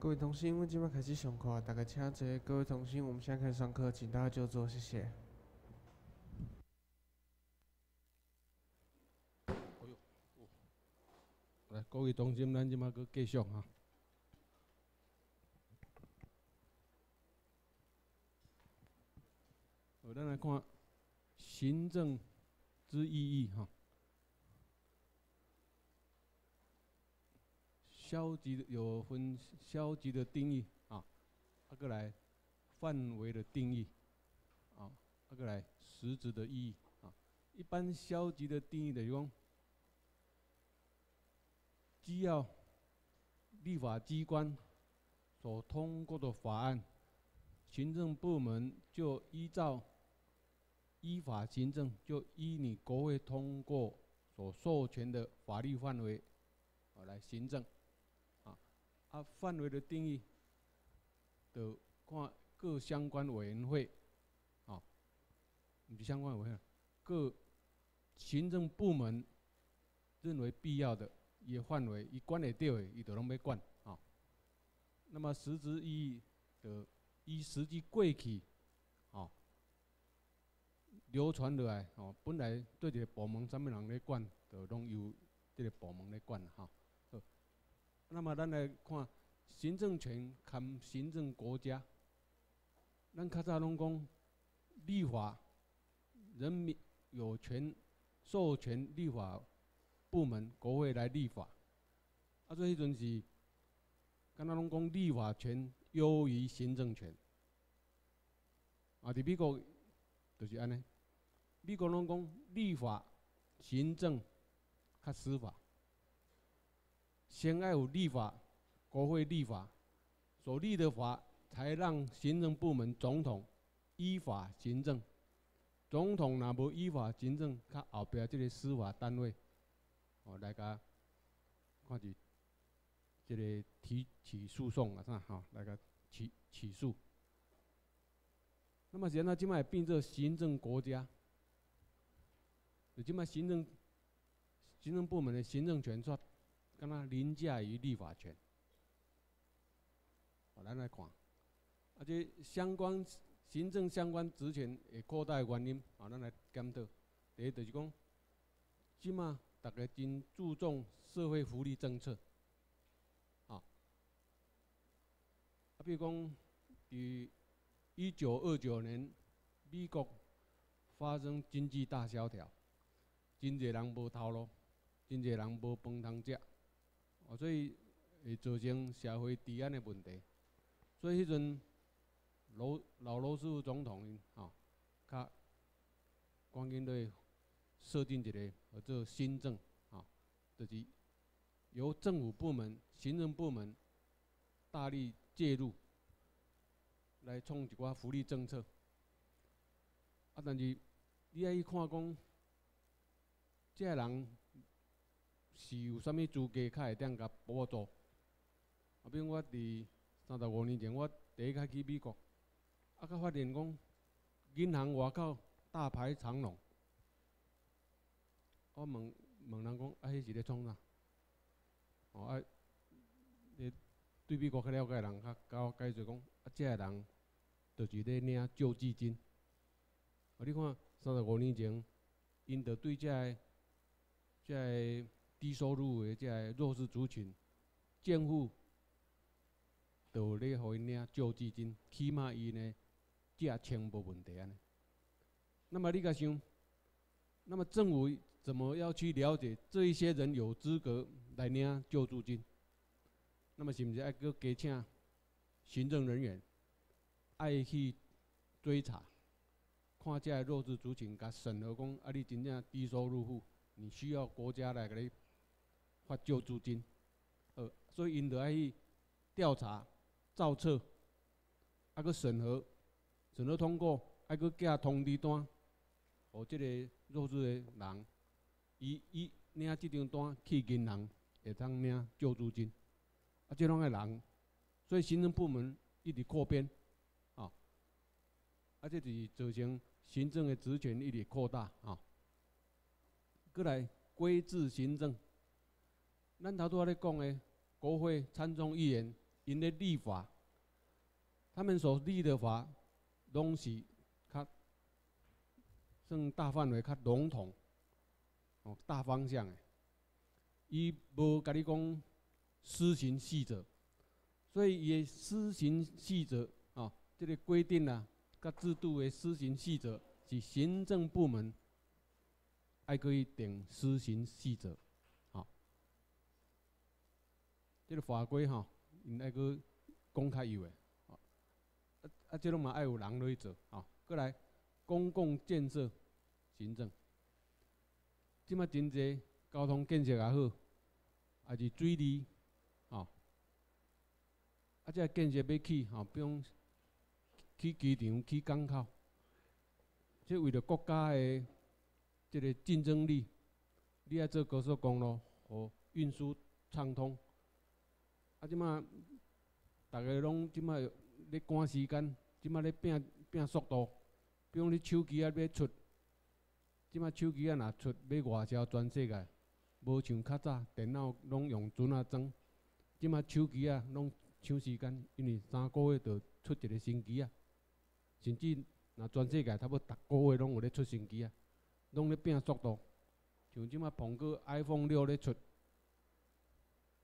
各位同学，我们今晚开始上课，大家请坐。各位同学，我们现在开始上课，请大家就坐，谢谢。来，各位同学，咱即马搁继续哈。好，咱来看行政之意义哈。消极的有分消极的定义啊，那个来范围的定义啊，那个来实质的意义啊。一般消极的定义的用，只要立法机关所通过的法案，行政部门就依照依法行政，就依你国会通过所授权的法律范围啊来行政。啊，范围的定义，的看各相关委员会，啊，不是相关委员会，各行政部门认为必要的伊个范围，伊管会到的，伊就拢要管，啊。那么实质意义的，伊实际过去，啊，流传落来，哦，本来对一个部门啥物人咧管，就拢由这个部门咧管，哈。那么，咱来看行政权看行政国家。咱较早拢讲立法，人民有权授权立法部门国会来立法。啊，这迄阵是，敢若拢讲立法权优于行政权。啊，伫美国就是安尼，美国拢讲立法、行政较司法。先要有立法，国会立法，所立的法才让行政部门总统依法行政。总统若无依法行政，较后壁即个司法单位，哦，来甲看住即个提起诉讼啊啥吼，来个起起诉。那么现在即摆变做行政国家，就即摆行政行政部门的行政权说。敢若凌驾于立法权，我咱来看，啊，这相关行政相关职权会扩大的原因，啊，咱来检讨。第一就是讲，即马大家真注重社会福利政策，啊，啊，比如讲，伫一九二九年，美国发生经济大萧条，真侪人无头路，真侪人无饭通食。哦，所以会造成社会治安的问题。所以迄阵罗老罗斯福总统吼，较赶紧对设定一个叫做新政，吼，就是由政府部门、行政部门大力介入，来创一寡福利政策。啊，但是你爱去看讲，这人。是有啥物资格较会当甲补助？啊，比如我伫三十五年前，我第一开去美国，啊，佮发现讲银行外口大排长龙。我问问人讲，啊，迄是咧创啥？哦，啊，你对美国较了解人，较甲我解释讲，啊，即个人就是咧领救济金。啊，你看三十五年前，因着对即个即个。低收入的这弱势族群，政府都咧互因领救济金，起码伊呢价钱无问题安尼。那么你甲想，那么政府怎么要去了解这一些人有资格来领救助金？那么是毋是爱搁加请行政人员，爱去追查，看这弱势族群，甲审核讲啊，你真正低收入户，你需要国家来给你。发救助金，呃，所以因得爱去调查、造册，啊个审核，审核通过，啊个寄通知单，互即个弱势的人，伊伊领即张单去银行，会当领救助金，啊，即种个人，所以行政部门一直扩编，啊，啊，这是造成行政的职权一直扩大啊，过来规制行政。咱头拄仔咧讲诶，国会参众议员因咧立法，他们所立的法，拢是较算大范围、较笼统，哦，大方向诶。伊无甲你讲施行细则，所以伊诶施行细则，哦，即个规定啊，甲制度诶施行细则，是行政部门爱可以定施行细则。即个法规吼，因爱去讲较有诶，啊啊，即种嘛爱有人落去做，吼。过来公共建设行政，即马真济交通建设也好，还是水利，吼，啊，即个建设要起，吼，比如起机场、起港口，即为了国家诶即个竞争力，你爱做高速公路，和运输畅通。啊，即马逐个拢即马咧赶时间，即马咧拼拼速度。比如你手机啊要出，即马手机啊若出要外销全世界，无像较早电脑拢用船啊装。即马手机啊拢抢时间，因为三个月就出一个新机啊。甚至若全世界差不多逐个月拢有咧出新机啊，拢咧拼速度。像即马苹果 iPhone 六咧出，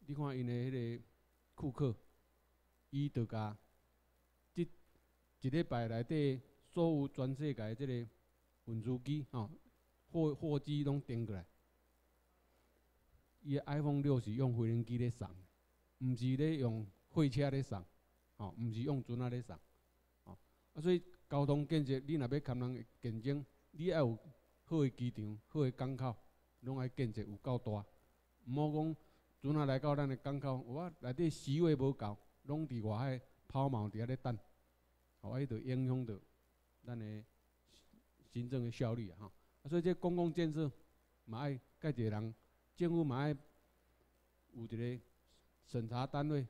你看因诶迄个。库克，伊就甲即一礼拜内底所有全世界即个运输机吼，货货机拢订过来。伊 iPhone 六是用飞行机咧送，毋是咧用货车咧送，吼，毋是用船仔咧送，吼。啊，所以交通建设，你若要堪人竞争，你要有好诶机场、好诶港口，拢爱建设有够大，毋好讲。船啊来到咱的港口，我内底席位无够，拢伫外海抛锚伫遐咧等，吼，迄就影响到咱的行政的效率啊！吼，啊，所以这公共建设嘛爱介一个人，政府嘛爱有一个审查单位，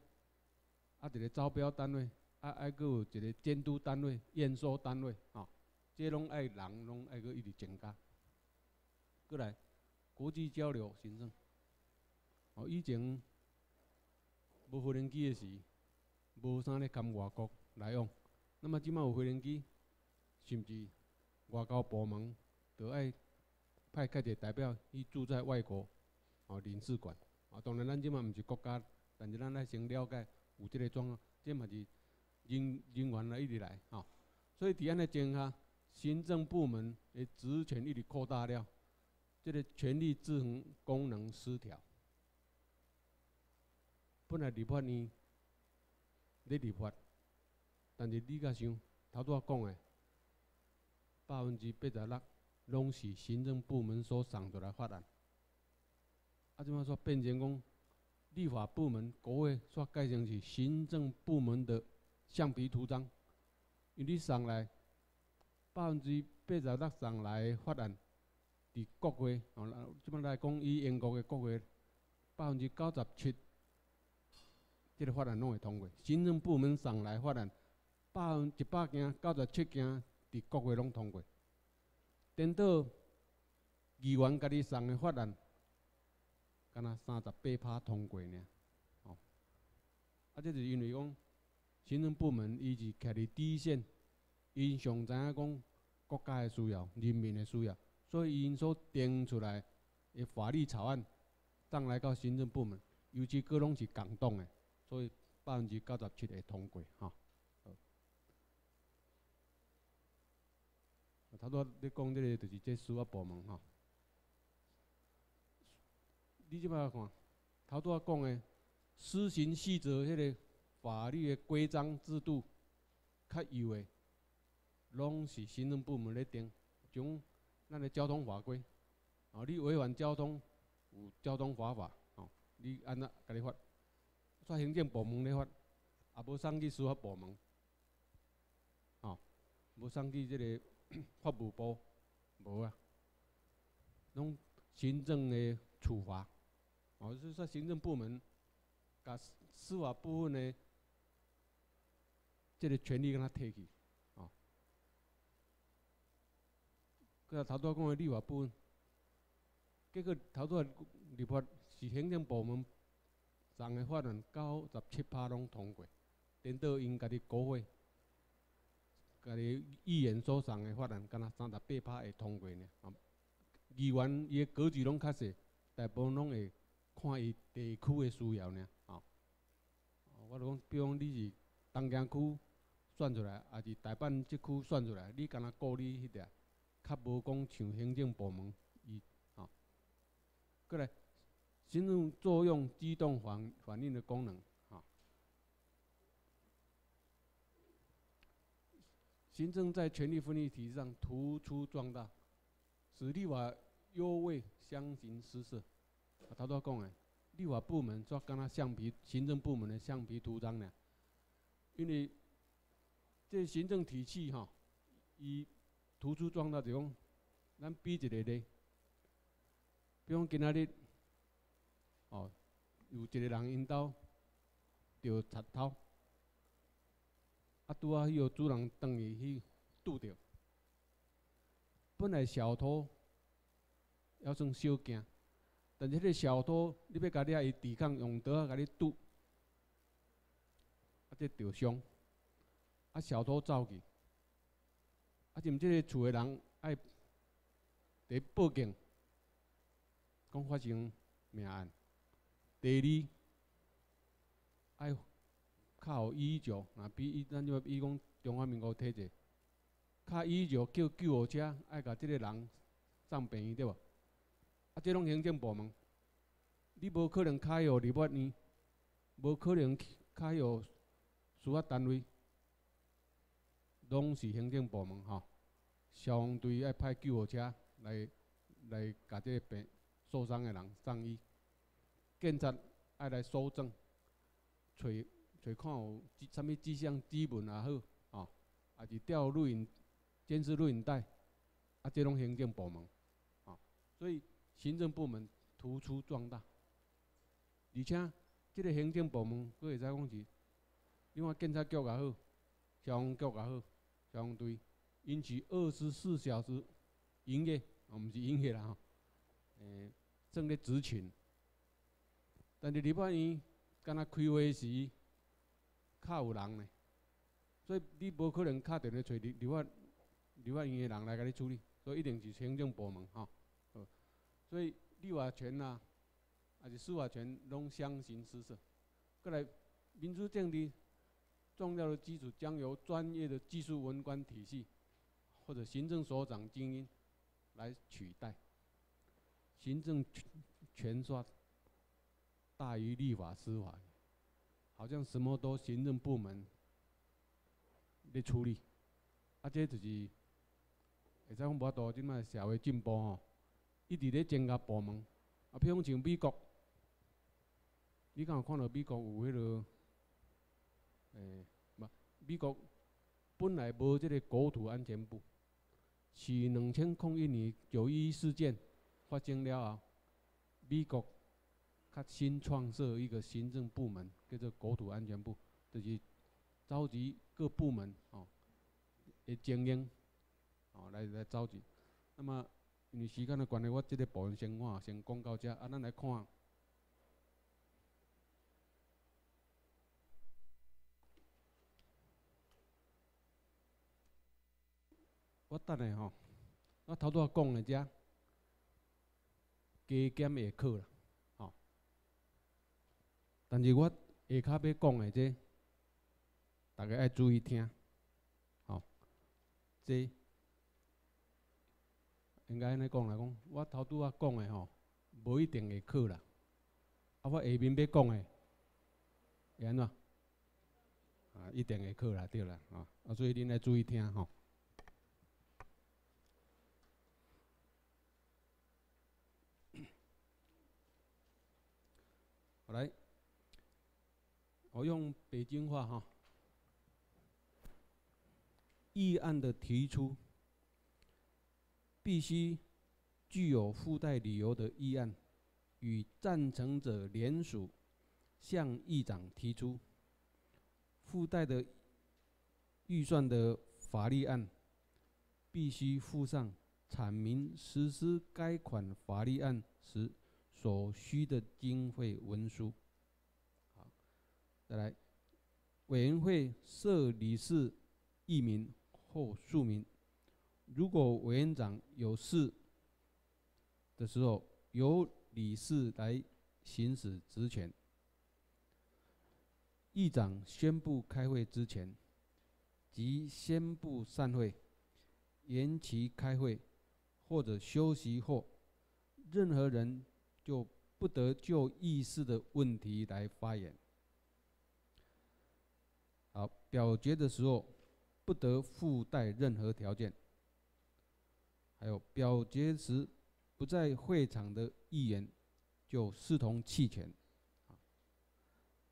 啊，一个招标单位，啊，爱搁有一个监督单位、验收单位，吼，这拢爱人，拢爱搁一直增加。过来，国际交流行政。哦，以前无飞行机诶时，无啥咧兼外国来往。那么即摆有飞行机，甚至外交部门都爱派开一代表去住在外国哦领事馆。啊，当然咱即摆毋是国家，但是咱爱先了解有即个状况，即嘛是人人员来一直来吼。所以伫安尼情况下，行政部门诶职权一直扩大了，即个权力制衡功能失调。本来立法院咧立法，但是你甲想，头拄仔讲诶，百分之八十六拢是行政部门所送出来法案。啊，即么说变成讲，立法部门国会煞改成是行政部门的橡皮图章。因你送来百分之八十六送来法案，伫国会，哦，即摆来讲以英国诶国会，百分之九十七。即个法案拢会通过，行政部门送来法案，百分一百件、九十七件伫国会拢通过。等到议员家己送的法案，敢若三十八趴通过呢。哦，啊，这是因为讲行政部门伊是徛伫第一线，因上知影讲国家的需要、人民的需要，所以因所定出来的法律草案，送来到行政部门，尤其各拢是共党的。所以百分之九十七会通过，哈。头拄你讲这个就是这司法部门，哈。你即摆看，头拄仔讲的施行细则，迄个法律的规章制度较有的，拢是行政部门咧定，种咱的交通法规，哦，你违反交通有交通法法，哦，你按那甲你罚。煞行政部门咧发，也无送去司法部门，吼，无送去即个 法务部，无啊，拢行政的处罚，哦，就是说行政部门甲司法部分的即个权利，跟他摕去，哦，佮头拄讲的立法部分，结果头拄立法是行政部门。上个法案九十七趴拢通过，等到因家己国会，家己议员所送个法案，敢若三十八趴会通过呢。啊，议员伊个格局拢较细，大部分拢会看伊地区的需要呢。啊，我讲，比如讲你是东京区选出来，还是台办即区选出来，你敢若顾虑迄点，较无讲像行政部门伊，啊，过来。行政作用机动反反应的功能，啊，行政在权力分立体制上突出壮大，使立法优位相形失色。啊，头拄讲诶，立法部门做敢若橡皮，行政部门的橡皮图章呢？因为这行政体系哈，伊突出壮大就讲，咱比一个咧，比如今仔日。有一个人因兜着贼偷，啊，拄啊，迄个主人当伊去拄着。本来小偷还算小惊，但是迄个小偷，你要甲掠伊抵抗，用刀啊甲你拄，啊，这着伤。啊，小偷走去，啊，就即个厝诶人爱得报警，讲发生命案。第二，爱靠医疗，若比伊咱就伊讲中华民国体制，靠医疗叫救护车，爱甲这个人送病院对无？啊，即种行政部门，你无可能开予立法院，无可能开予司法单位，拢是行政部门吼。消防队爱派救护车来来甲即个病受伤的人送医。警察爱来搜证，找找看有啥物迹象、指纹也好，哦，还是调录影、监视录影带，啊，这种行政部门，啊，所以行政部门突出壮大，而且这个行政部门，佫会使讲是，另外警察局也好，消防局也好，消防队，因其二十四小时营业，哦，毋是营业啦吼，诶，正在执勤。但是立法院敢若开会时较有人呢，所以你无可能敲电话找立立法立法院的人来甲你处理，所以一定是行政部门吼。所以立法权呐，还是司法权拢相形失色。过来，民主政治重要的基础将由专业的技术文官体系或者行政所长精英来取代，行政权刷。大于立法司法，好像什么都行政部门在处理，啊，这就是，会使讲无多即卖社会进步吼，一直咧增加部门，啊，比如像美国，你敢有看到美国有迄落，诶，无，美国本来无即个国土安全部，是两千零一年九一事件发生了后，美国。他新创设一个行政部门，叫做国土安全部，就是召集各部门哦的精英哦来来召集。那么因为时间的关系，我这个部分先看，先讲到这，啊，咱来看。我等下吼，我头拄仔讲的遮，加减下课啦。但是我下骹要讲的这，大家爱注意听，吼，这应该安尼讲来讲，我头拄仔讲的吼，无一定会去啦。啊，我下面要讲的，会安怎？啊，一定会去啦，对啦，啊，所以恁来注意听吼。来。我用北京话哈，议案的提出必须具有附带理由的议案，与赞成者联署向议长提出附带的预算的法律案，必须附上阐明实施该款法律案时所需的经费文书。再来，委员会设理事一名或数名，如果委员长有事的时候，由理事来行使职权。议长宣布开会之前，即宣布散会、延期开会或者休息后，任何人就不得就议事的问题来发言。表决的时候不得附带任何条件。还有表决时不在会场的议员，就视同弃权。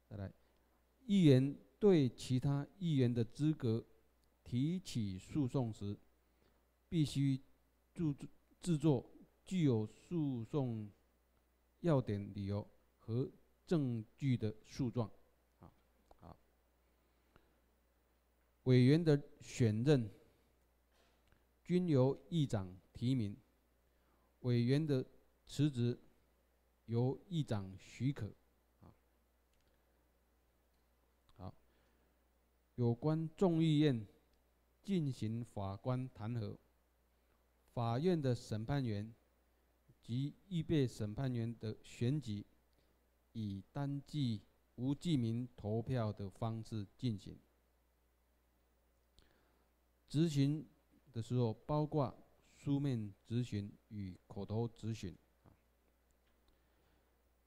再来。议员对其他议员的资格提起诉讼时，必须制制作具有诉讼要点、理由和证据的诉状。好，好。委员的选任均由议长提名，委员的辞职由议长许可。好有关众议院进行法官弹劾，法院的审判员及预备审判员的选举，以单记无记名投票的方式进行。执行的时候，包括书面执行与口头执行。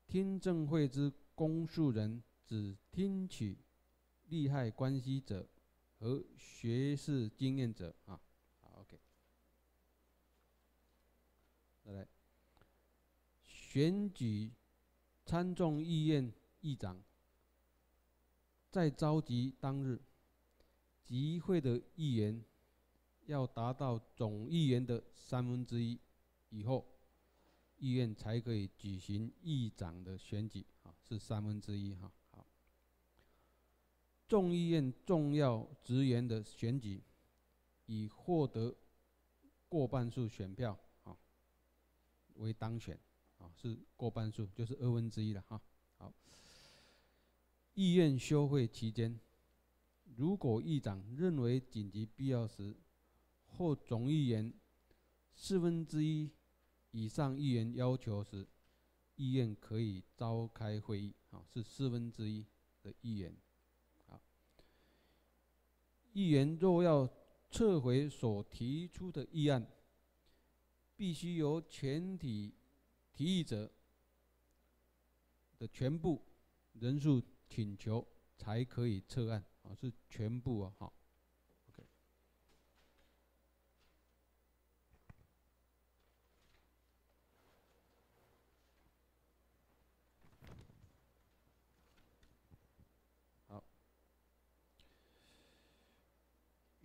听证会之公诉人只听取。利害关系者和学识经验者啊，好，OK。再来，选举参众议院议长，在召集当日，集会的议员要达到总议员的三分之一以后，议院才可以举行议长的选举啊，是三分之一哈。好众议院重要职员的选举，以获得过半数选票啊为当选啊，是过半数，就是二分之一了哈。好，议院休会期间，如果议长认为紧急必要时，或总议员四分之一以上议员要求时，议院可以召开会议啊，是四分之一的议员。议员若要撤回所提出的议案，必须由全体提议者的全部人数请求才可以撤案啊，是全部啊，好。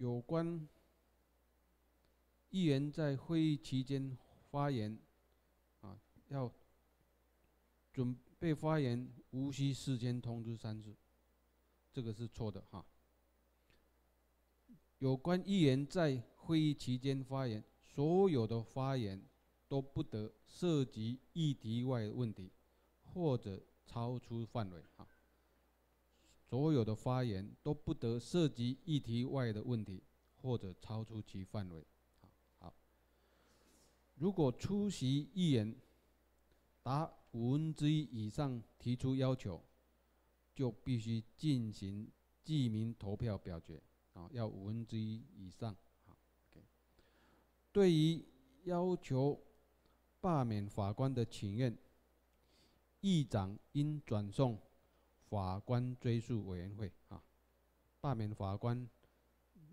有关议员在会议期间发言，啊，要准备发言，无需事先通知三次，这个是错的哈。有关议员在会议期间发言，所有的发言都不得涉及议题外的问题，或者超出范围哈。所有的发言都不得涉及议题外的问题，或者超出其范围。好，如果出席议员达五分之一以上提出要求，就必须进行记名投票表决。啊，要五分之一以上。好。对于要求罢免法官的请愿，议长应转送。法官追诉委员会啊，罢免法官，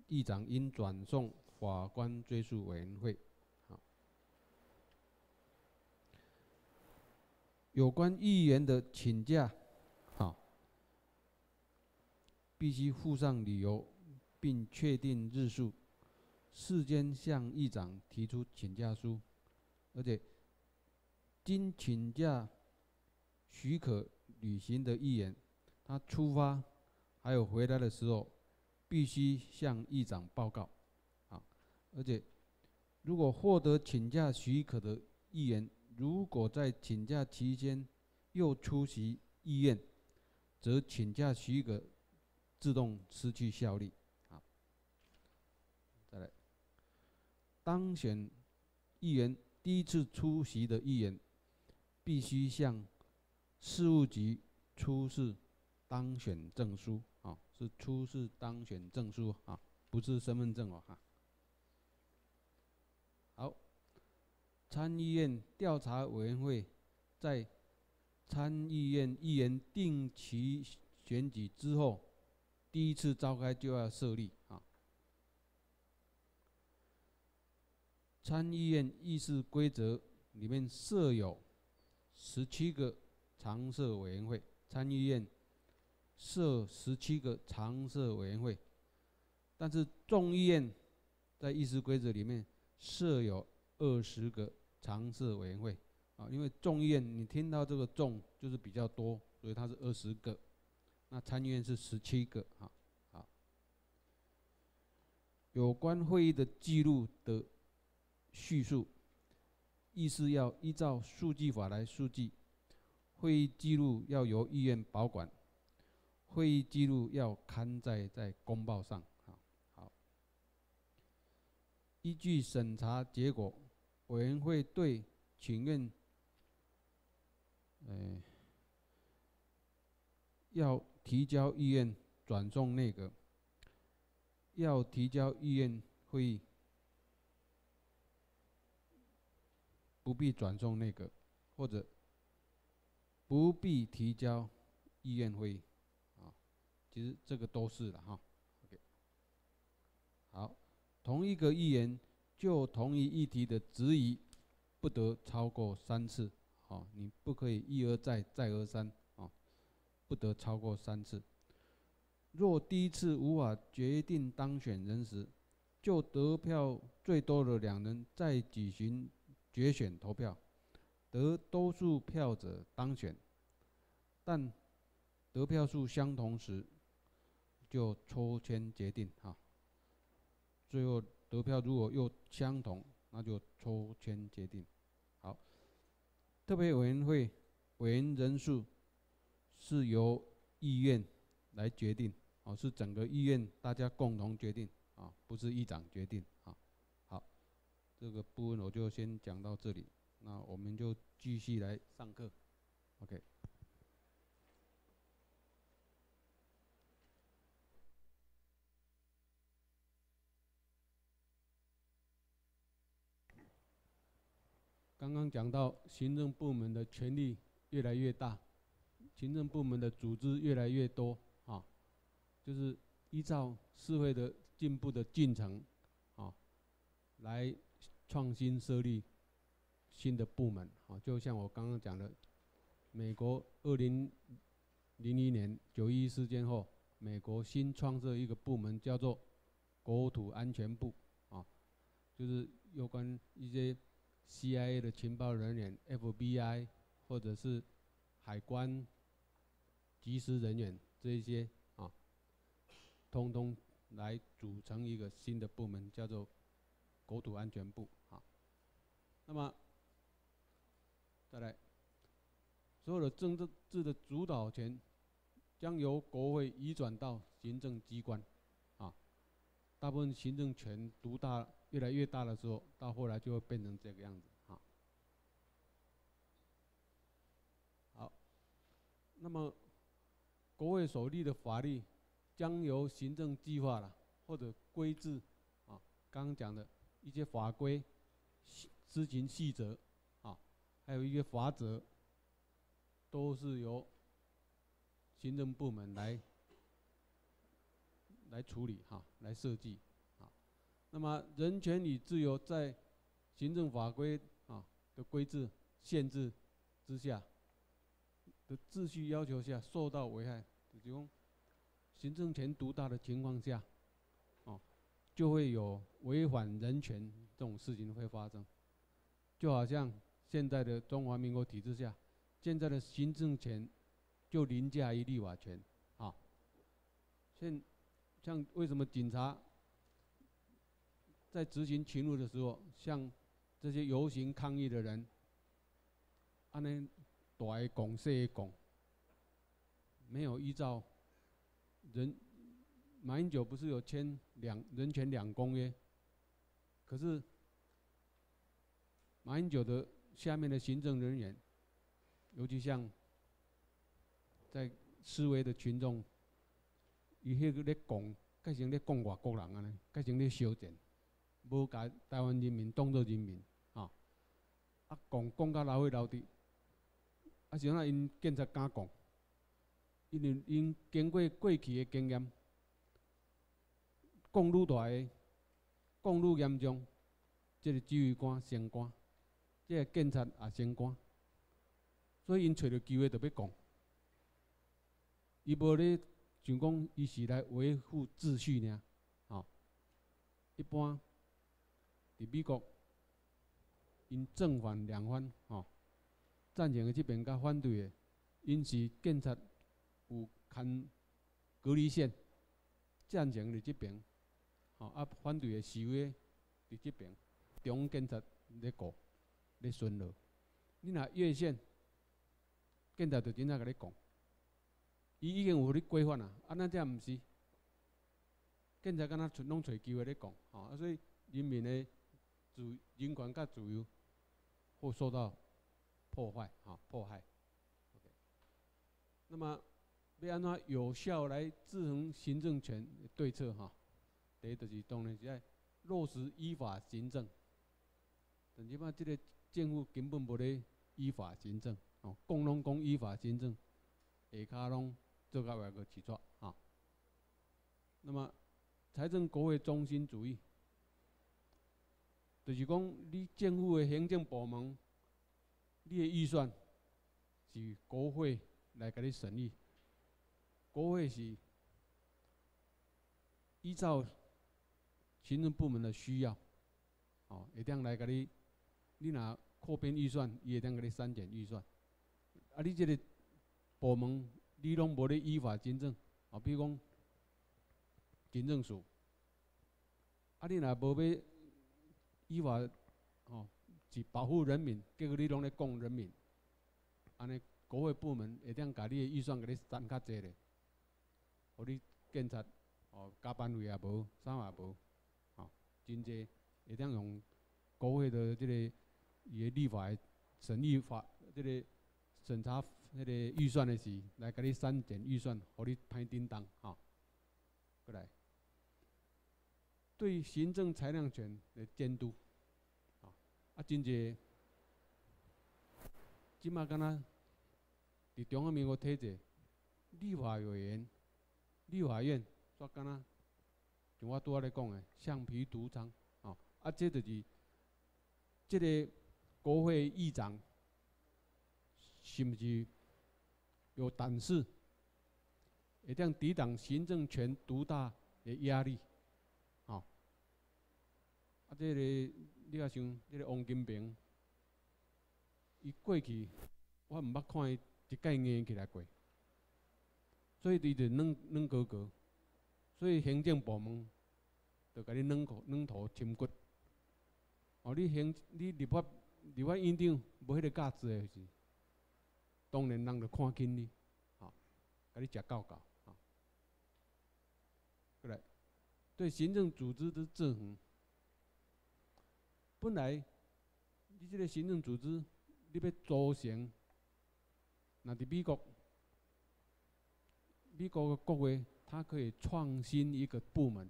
议长应转送法官追诉委员会。好，有关议员的请假，好，必须附上理由，并确定日数，事先向议长提出请假书，而且经请假许可履行的议员。他出发还有回来的时候，必须向议长报告，啊，而且如果获得请假许可的议员，如果在请假期间又出席议院，则请假许可自动失去效力。好，再来，当选议员第一次出席的议员，必须向事务局出示当选证书啊，是出示当选证书啊，不是身份证哦哈。好，参议院调查委员会在参议院议员定期选举之后，第一次召开就要设立啊。参议院议事规则里面设有十七个常设委员会，参议院设十七个常设委员会，但是众议院在议事规则里面。设有二十个常设委员会啊，因为众议院你听到这个众就是比较多，所以它是二十个。那参议院是十七个啊。好，有关会议的记录的叙述，意思要依照数据法来数据。会议记录要由议院保管，会议记录要刊载在公报上。好依据审查结果，委员会对请愿，呃，要提交议院转送内阁，要提交议院会议，不必转送内阁，或者不必提交议院会议，其实这个都是的哈。OK，好。同一个议员就同一议题的质疑，不得超过三次。哦，你不可以一而再，再而三。哦，不得超过三次。若第一次无法决定当选人时，就得票最多的两人再举行决选投票，得多数票者当选。但得票数相同时，就抽签决定。哈。最后得票如果又相同，那就抽签决定。好，特别委员会委员人数是由议院来决定，哦，是整个议院大家共同决定，啊，不是议长决定，啊，好，这个部分我就先讲到这里，那我们就继续来上课，OK。刚讲到行政部门的权力越来越大，行政部门的组织越来越多啊，就是依照社会的进步的进程啊，来创新设立新的部门啊，就像我刚刚讲的，美国二零零一年九一事件后，美国新创设一个部门叫做国土安全部啊，就是有关一些。CIA 的情报人员、FBI 或者是海关、缉事人员这一些啊，通通来组成一个新的部门，叫做国土安全部啊。那么再来，所有的政治制的主导权将由国会移转到行政机关。大部分行政权独大。越来越大的时候，到后来就会变成这个样子，好。好，那么国会所立的法律将由行政计划了，或者规制，啊，刚刚讲的一些法规、施行细则，啊，还有一些法则，都是由行政部门来来处理，哈，来设计。啊那么，人权与自由在行政法规啊的规制限制之下的秩序要求下受到危害，这种行政权独大的情况下，哦，就会有违反人权这种事情会发生。就好像现在的中华民国体制下，现在的行政权就凌驾于立法权啊。现像为什么警察？在执行勤务的时候，像这些游行抗议的人，安尼大个拱、小个拱，没有依照人马英九不是有签两人权两公约？可是马英九的下面的行政人员，尤其像在示威的群众，伊迄个咧讲，改成咧讲外国人安尼，改成咧修正，无甲台湾人民当作人民，吼，啊讲讲到老尾老滴，啊像那因警察敢讲，因为因经过过去的经验，讲愈大个，讲愈严重，即个指挥官升官，即个警察也升官，所以因找着机会就要讲，伊无咧想讲伊是来维护秩序呢，吼，一般伫美国，因正反两方吼，赞成的即边甲反对的，因是警察有牵隔离线，赞成伫即边，吼啊反对的示威伫即边，中警察咧顾咧巡逻，你若越线，警察就真正甲你讲。伊已经有咧规范啊，啊，咱这毋是，警察敢若拢找机会咧讲，吼，啊，所以人民的自人权甲自由会受到破坏，吼，迫害。OK，那么要安怎有效来制衡行政权的对策，吼，第一就是当然是爱落实依法行政。但即摆即个政府根本无咧依法行政，吼，讲拢讲依法行政，下骹拢。做到外个起作啊，那么财政国会中心主义，就是讲你政府的行政部门，你的预算是国会来给你审议，国会是依照行政部门的需要，哦，一定来给你，你拿扩编预算，伊会当给你删减预算，啊，你这个部门。你拢无咧依法行政，啊，比如讲行政署，啊，你若无要依法，吼，是保护人民，结果你拢咧讲人民，安尼国会部门会当甲你诶预算甲你删较济咧，互你警察，哦，加班费也无，啥也无，哦，真济会当用国会的即个伊诶立法审议法，即个审查。迄个预算的时，来甲你删减预算，互你歹叮当，吼，过来，对行政裁量权的监督，啊，啊，真济，即马敢若伫中华民国体制，立法委员、立法院，煞敢若像我拄仔咧讲的，橡皮图章，啊，啊，这就是这个国会议长，是毋是？有胆识，会当抵挡行政权独大的压力，吼。啊，这个你也想，这个王金平，伊过去我毋捌看伊一概硬起来过，所以伊就软软高高，所以行政部门就甲你软骨软头深骨。哦，你行你立法立法院长无迄个价值的是。当然，人就看紧你，吼，甲你食够够，吼。过来，对行政组织的制衡，本来你这个行政组织你要组成，那伫美国，美国的国会，它可以创新一个部门，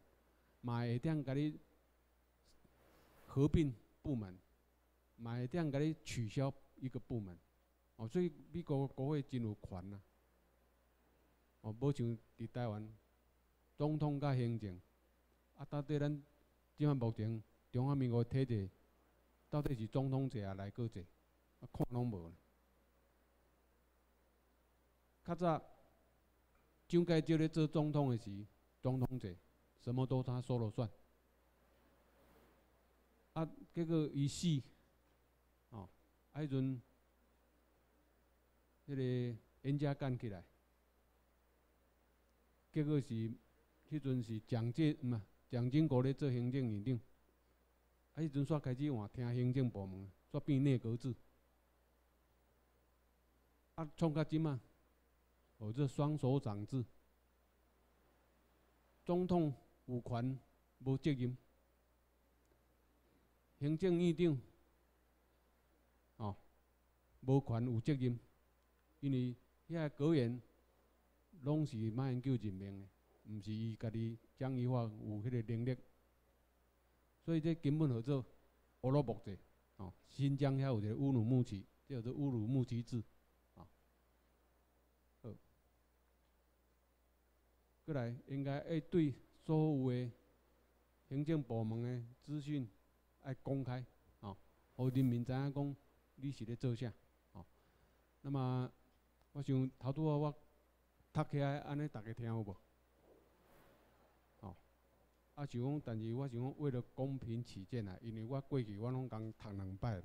嘛会当甲你合并部门，嘛会当甲你取消一个部门。哦，所以美国国会真有权呐。哦，无像伫台湾，总统甲行政，啊，到底咱即摆目前中华民国体制，到底是总统制啊，内阁制，啊，看拢无。较早蒋介石咧做总统的时，总统制，什么都他说了算。啊，结果伊死，哦，迄阵。迄个严家干起来，结果是迄阵是蒋介毋啊，蒋经国咧做行政院长，啊，迄阵煞开始换听行政部门，煞变内阁制，啊，创甲即嘛，哦，这双手掌制。总统有权无责任，行政院长哦无权有责任，因为遐个员拢是马英九任命的，毋是伊家己蒋宜华有迄个能力，所以这根本叫做乌鲁木齐哦，新疆遐有一个乌鲁木齐，叫做乌鲁木齐制。过来，应该要对所有的行政部门的资讯要公开，哦，互人民知影讲你是咧做啥，哦。那么，我想头拄啊，我读起来安尼，大家听有无？哦，啊是讲，但是我想讲，为了公平起见啊，因为我过去我拢共读两摆啦，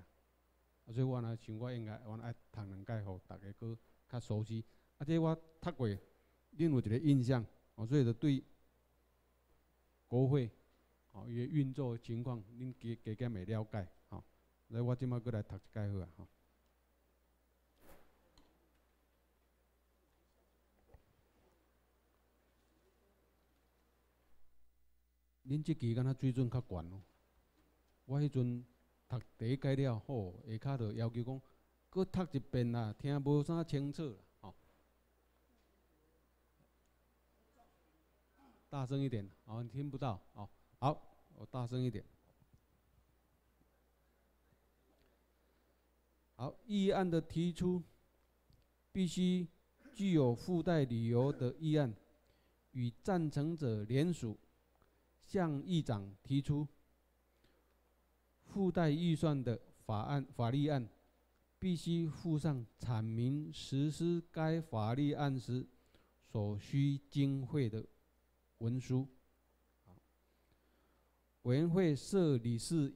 啊，所以我若想我应该我爱读两摆，互大家搁较熟悉。啊，这我读过，恁有一个印象。哦，所以就对国会哦伊个运作情况，恁加加减会了解，吼。来，我即摆过来读一解好啊，吼。恁即期敢若水准较悬哦。我迄阵读第一解了，吼，下骹着要求讲，搁读一遍啦，听无啥清楚。大声一点，好，你听不到，哦，好，我大声一点。好，议案的提出必须具有附带理由的议案，与赞成者联署向议长提出附带预算的法案法律案，必须附上阐明实施该法律案时所需经费的。文书，委员会设理事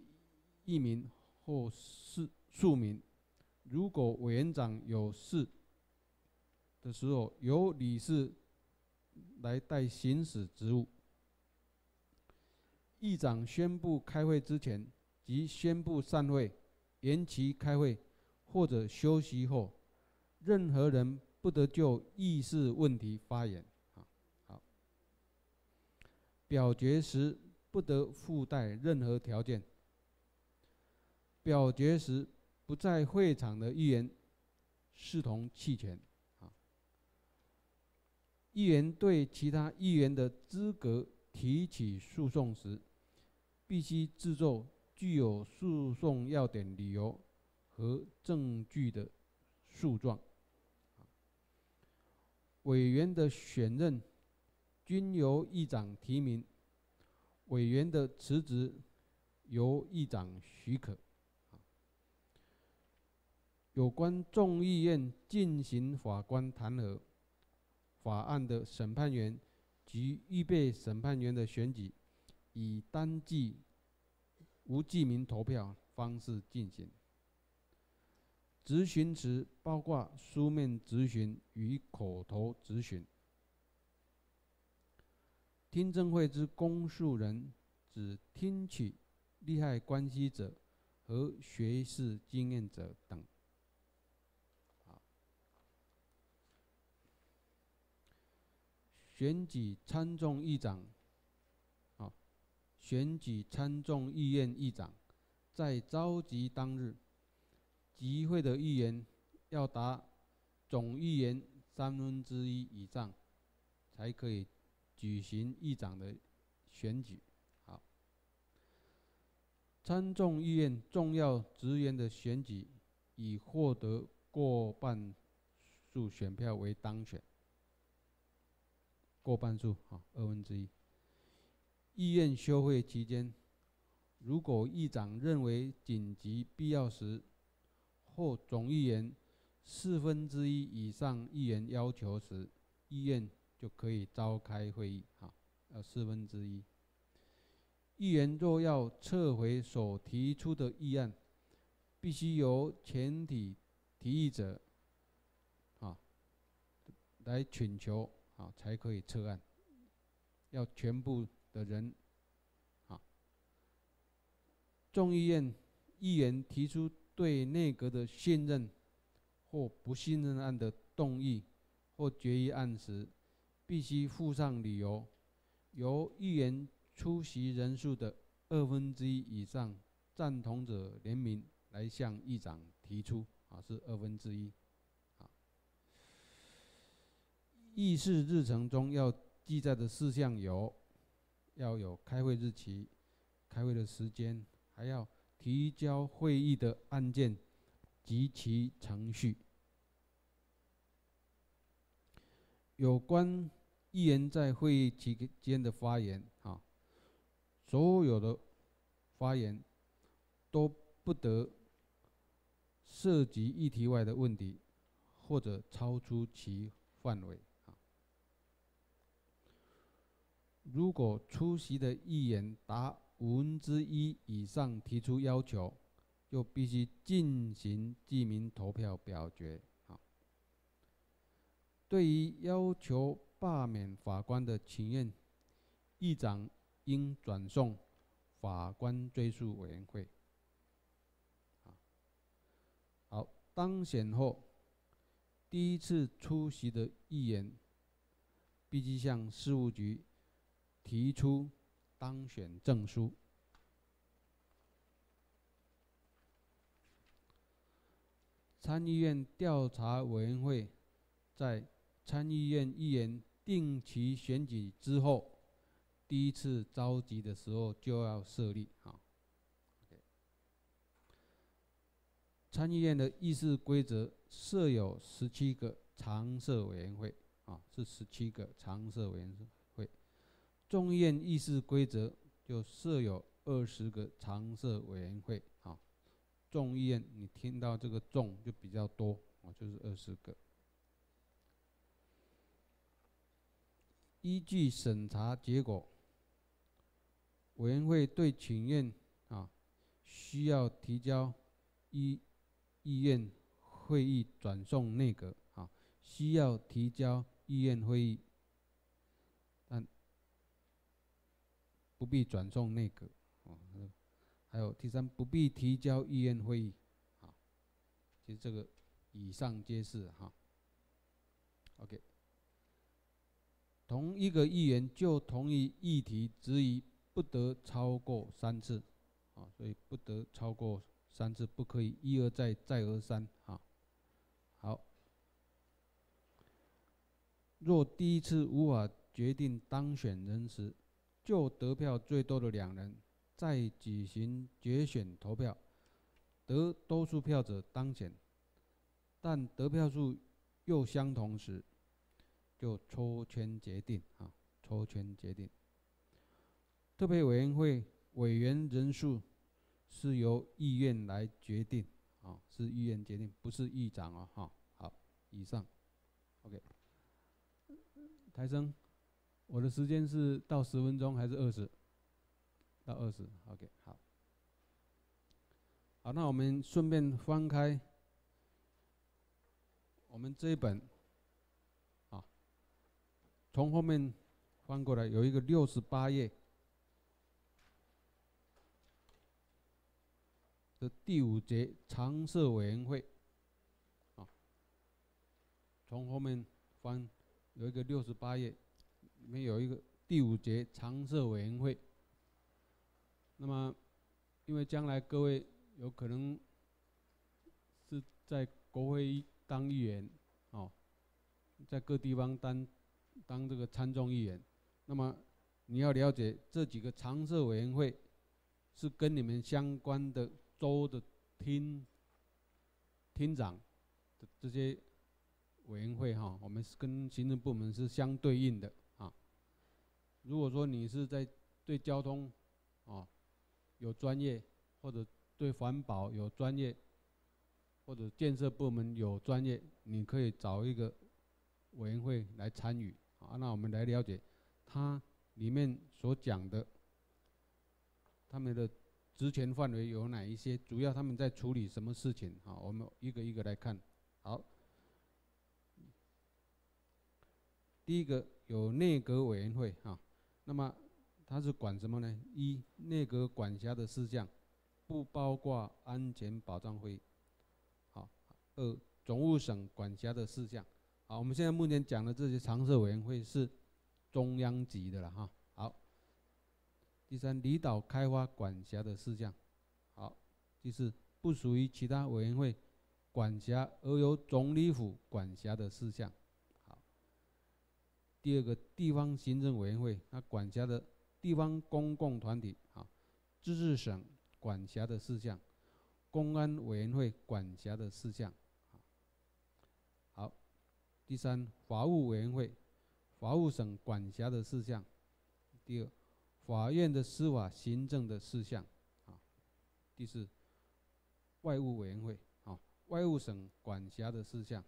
一名或是数名，如果委员长有事的时候，由理事来代行使职务。议长宣布开会之前及宣布散会、延期开会或者休息后，任何人不得就议事问题发言。好表决时不得附带任何条件。表决时不在会场的议员视同弃权。啊，议员对其他议员的资格提起诉讼时，必须制作具有诉讼要点、理由和证据的诉状。委员的选任。均由议长提名，委员的辞职由议长许可。有关众议院进行法官弹劾法案的审判员及预备审判员的选举，以单记无记名投票方式进行。质询时包括书面质询与口头质询。听证会之公诉人，指听取利害关系者和学识经验者等。选举参众议长，选举参众议院议长，在召集当日，集会的议员要达总议员三分之一以上，才可以。举行议长的选举，好。参众议院重要职员的选举，以获得过半数选票为当选。过半数，好，二分之一。议院休会期间，如果议长认为紧急必要时，或总议员四分之一以上议员要求时，议院。就可以召开会议，哈，要四分之一。议员若要撤回所提出的议案，必须由全体提议者，啊，来请求，啊，才可以撤案。要全部的人，啊，众议院议员提出对内阁的信任或不信任案的动议。或决议案时，必须附上理由，由议员出席人数的二分之一以上赞同者联名来向议长提出，啊，是二分之一。啊，议事日程中要记载的事项有，要有开会日期、开会的时间，还要提交会议的案件及其程序。有关议员在会议期间的发言，啊，所有的发言都不得涉及议题外的问题，或者超出其范围。啊，如果出席的议员达五分之一以上提出要求，就必须进行记名投票表决。对于要求罢免法官的请愿，议长应转送法官追诉委员会。好，当选后第一次出席的议员，必须向事务局提出当选证书。参议院调查委员会在参议院议员定期选举之后，第一次召集的时候就要设立啊。参议院的议事规则设有十七个常设委员会啊，是十七个常设委员会。众议院议事规则就设有二十个常设委员会啊。众议院你听到这个“众”就比较多啊，就是二十个。依据审查结果，委员会对请愿啊，需要提交议议院会议转送内阁啊，需要提交议院会议，但不必转送内阁哦。还有第三，不必提交议院会议啊。其实这个以上皆是哈。OK。同一个议员就同一议题质疑不得超过三次，啊，所以不得超过三次，不可以一而再再而三，啊，好。若第一次无法决定当选人时，就得票最多的两人再举行决选投票，得多数票者当选，但得票数又相同时。就抽签决定啊，抽签决定。特别委员会委员人数是由议院来决定啊，是议院决定，不是议长啊，哈。好，以上，OK。台生，我的时间是到十分钟还是二十？到二十，OK，好。好，那我们顺便翻开我们这一本。啊从后面翻过来，有一个六十八页的第五节常设委员会，啊，从后面翻有一个六十八页，里面有一个第五节常设委员会。那么，因为将来各位有可能是在国会当议员，哦，在各地方当。当这个参众议员，那么你要了解这几个常设委员会是跟你们相关的州的厅厅长的这些委员会哈，我们是跟行政部门是相对应的。如果说你是在对交通啊有专业，或者对环保有专业，或者建设部门有专业，你可以找一个委员会来参与。啊，那我们来了解，它里面所讲的，他们的职权范围有哪一些？主要他们在处理什么事情？啊，我们一个一个来看。好，第一个有内阁委员会啊，那么它是管什么呢？一，内阁管辖的事项，不包括安全保障会。好，二，总务省管辖的事项，好，我们现在目前讲的这些常设委员会是中央级的了哈。好，第三，离岛开发管辖的事项。好，第四，不属于其他委员会管辖而由总理府管辖的事项。第二个，地方行政委员会它管辖的地方公共团体啊，自治省管辖的事项，公安委员会管辖的事项。啊，好第三，法务委员会，法务省管辖的事项；第二，法院的司法行政的事项；啊，第四，外务委员会，啊，外务省管辖的事项；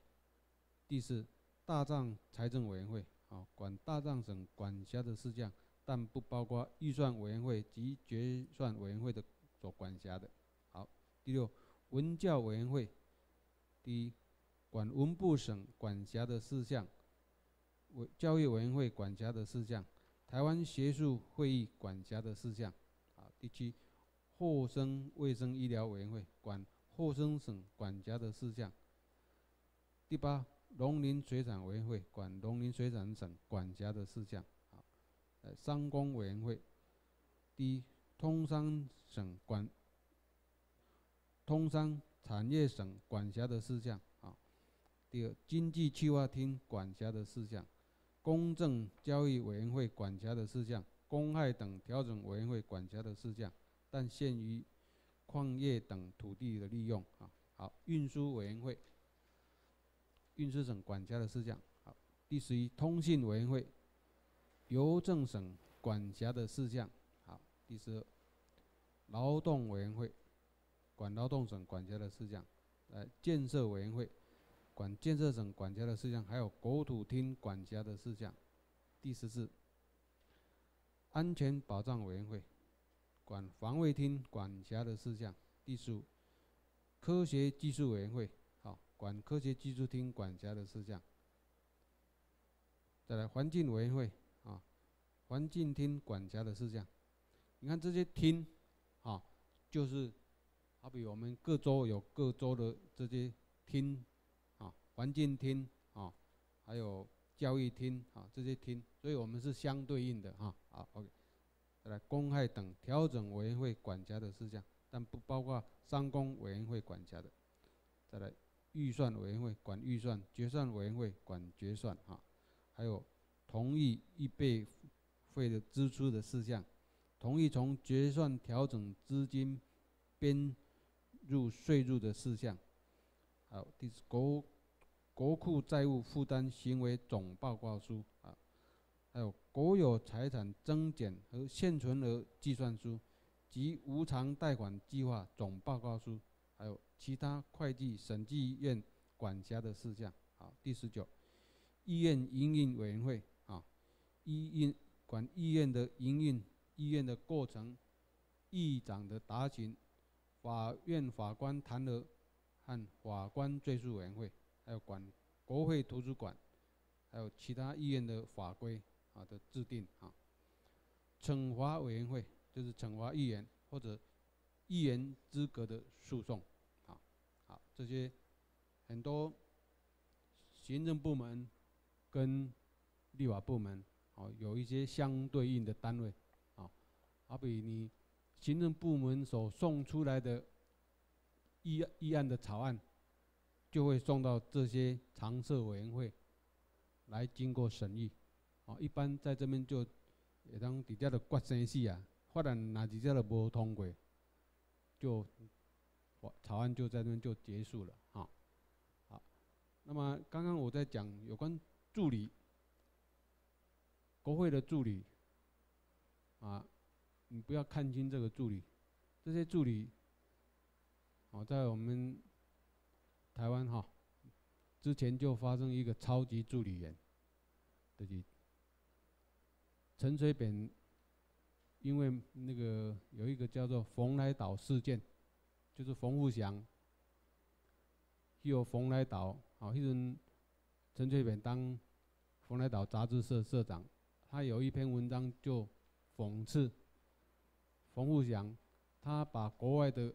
第四，大藏财政委员会，啊，管大藏省管辖的事项，但不包括预算委员会及决算委员会的所管辖的。好，第六，文教委员会，第一。管文部省管辖的事项，委教育委员会管辖的事项，台湾学术会议管辖的事项。啊，第七，后生卫生医疗委员会管后生省管辖的事项。第八，农林水产委员会管农林水产省管辖的事项。啊，呃，商工委员会，第一，通商省管通商产业省管辖的事项。啊第二，经济计划厅管辖的事项，公正交易委员会管辖的事项，公害等调整委员会管辖的事项，但限于矿业等土地的利用啊。好，运输委员会，运输省管辖的事项。好，第十一，通信委员会，邮政省管辖的事项。好，第十二，劳动委员会，管劳动省管辖的事项。呃，建设委员会。管建设省管辖的事项，还有国土厅管辖的事项。第十四，安全保障委员会管防卫厅管辖的事项。第十五，科学技术委员会管科学技术厅管辖的事项。再来环境委员会啊，环境厅管辖的事项。你看这些厅啊，就是好比我们各州有各州的这些厅啊。环境厅啊，还有教育厅啊，这些厅，所以我们是相对应的哈。好，OK，再来公害等调整委员会管辖的事项，但不包括商工委员会管辖的。再来预算委员会管预算，决算委员会管决算啊，还有同意预备费的支出的事项，同意从决算调整资金编入税入的事项，还有第四国。国库债务负担行为总报告书啊，还有国有财产增减和现存额计算书及无偿贷款计划总报告书，还有其他会计审计院管辖的事项。好，第十九，医院营运委员会啊，医院管医院的营运、医院的过程、议长的答询、法院法官弹劾和法官追诉委员会。还有管国会图书馆，还有其他医院的法规啊的制定啊，惩罚委员会就是惩罚议员或者议员资格的诉讼，啊，好这些很多行政部门跟立法部门哦有一些相对应的单位啊，好比你行政部门所送出来的议议案的草案。就会送到这些常设委员会来经过审议，哦，一般在这边就也当底下的决生死啊，发展哪几家的无通过，就草案就在这边就结束了，哈，好，那么刚刚我在讲有关助理，国会的助理，啊，你不要看清这个助理，这些助理，哦，在我们。台湾哈，之前就发生一个超级助理员，就是陈水扁，因为那个有一个叫做冯来岛事件，就是冯富祥，有冯来岛，好，一人陈水扁当冯来岛杂志社社长，他有一篇文章就讽刺冯富祥，他把国外的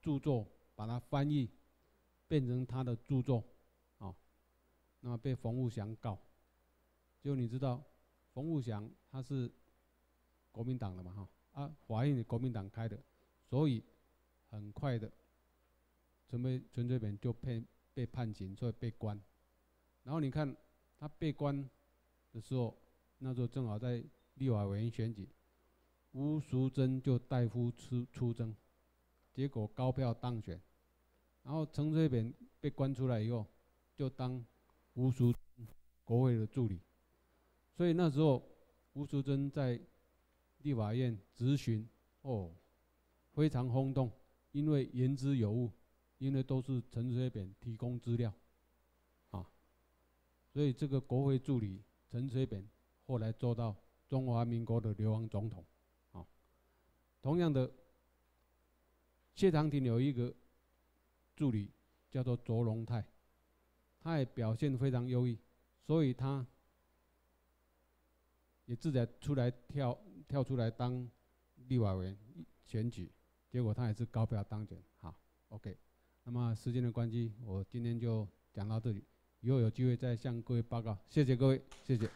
著作把它翻译。变成他的著作，啊，那么被冯富祥告，就你知道，冯富祥他是国民党的嘛哈，啊，法院国民党开的，所以很快的，陈被陈水扁就被被判刑，所以被关。然后你看他被关的时候，那时候正好在立法委员选举，吴淑珍就代夫出出征，结果高票当选。然后陈水扁被关出来以后，就当吴淑国会的助理，所以那时候吴淑珍在立法院质询，哦，非常轰动，因为言之有物，因为都是陈水扁提供资料，啊，所以这个国会助理陈水扁后来做到中华民国的流亡总统，啊，同样的，谢长廷有一个助理叫做卓荣泰，他也表现非常优异，所以他也自己出来跳跳出来当立法委员选举，结果他也是高票当选。好，OK。那么时间的关系，我今天就讲到这里，以后有机会再向各位报告。谢谢各位，谢谢。